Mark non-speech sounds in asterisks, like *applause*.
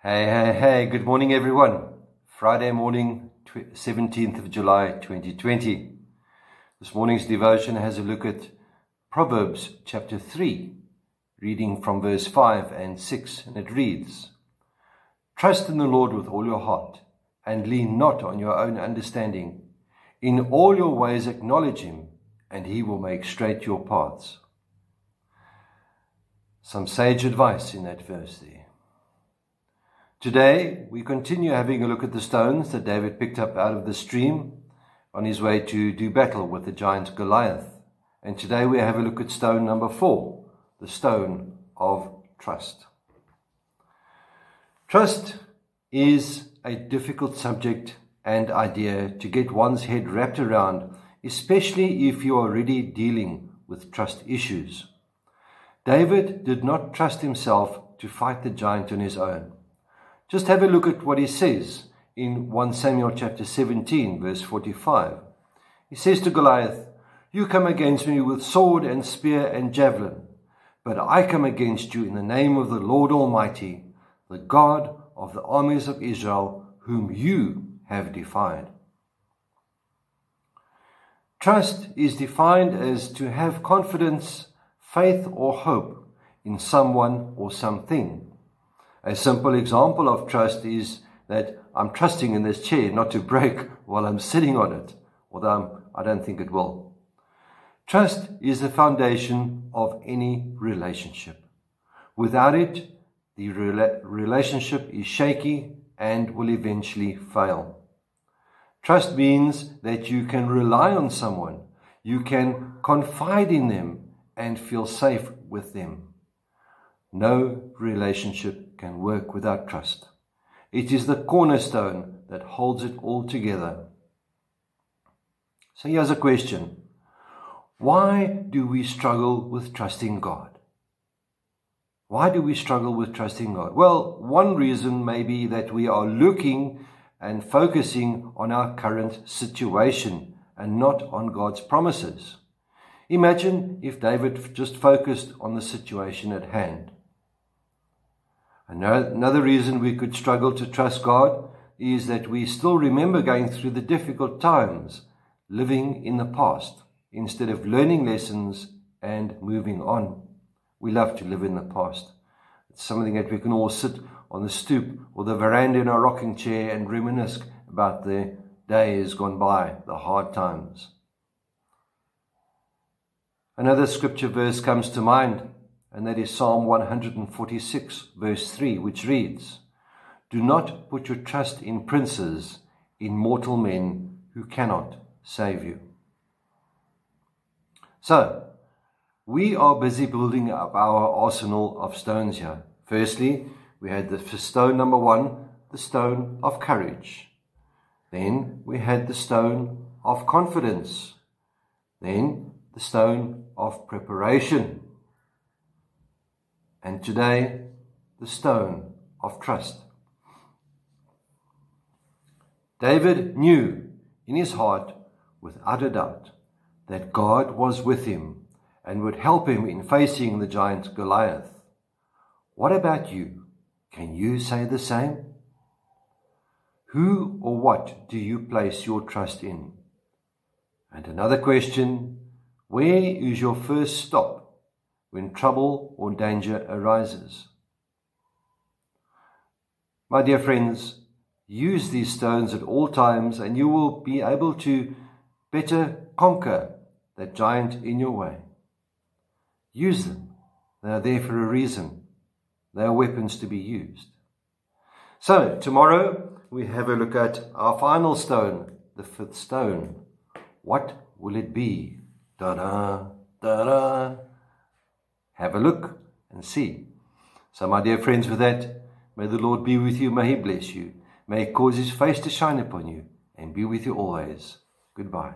Hey, hey, hey, good morning, everyone. Friday morning, 17th of July, 2020. This morning's devotion has a look at Proverbs chapter 3, reading from verse 5 and 6, and it reads Trust in the Lord with all your heart, and lean not on your own understanding. In all your ways acknowledge him, and he will make straight your paths. Some sage advice in that verse there. Today, we continue having a look at the stones that David picked up out of the stream on his way to do battle with the giant Goliath. And today we have a look at stone number four, the stone of trust. Trust is a difficult subject and idea to get one's head wrapped around, especially if you are already dealing with trust issues. David did not trust himself to fight the giant on his own. Just have a look at what he says in 1 Samuel chapter 17, verse 45. He says to Goliath, You come against me with sword and spear and javelin, but I come against you in the name of the Lord Almighty, the God of the armies of Israel, whom you have defied. Trust is defined as to have confidence, faith, or hope in someone or something. A simple example of trust is that I'm trusting in this chair not to break *laughs* while I'm sitting on it, although I'm, I do not think it will. Trust is the foundation of any relationship. Without it, the rela- relationship is shaky and will eventually fail. Trust means that you can rely on someone, you can confide in them, and feel safe with them. No relationship can work without trust. It is the cornerstone that holds it all together. So here's a question Why do we struggle with trusting God? Why do we struggle with trusting God? Well, one reason may be that we are looking and focusing on our current situation and not on God's promises. Imagine if David just focused on the situation at hand. Another reason we could struggle to trust God is that we still remember going through the difficult times, living in the past, instead of learning lessons and moving on. We love to live in the past. It's something that we can all sit on the stoop or the veranda in our rocking chair and reminisce about the days gone by, the hard times. Another scripture verse comes to mind and that is Psalm 146, verse 3, which reads Do not put your trust in princes, in mortal men who cannot save you. So, we are busy building up our arsenal of stones here. Firstly, we had the stone number one, the stone of courage. Then we had the stone of confidence. Then the stone of preparation and today the stone of trust. David knew in his heart, without a doubt, that God was with him and would help him in facing the giant Goliath. What about you? Can you say the same? Who or what do you place your trust in? And another question where is your first stop when trouble or danger arises. My dear friends, use these stones at all times and you will be able to better conquer that giant in your way. Use them. They are there for a reason. They are weapons to be used. So, tomorrow we have a look at our final stone, the fifth stone. What will it be? Da da, da da. Have a look and see. So, my dear friends, with that, may the Lord be with you. May He bless you. May He cause His face to shine upon you and be with you always. Goodbye.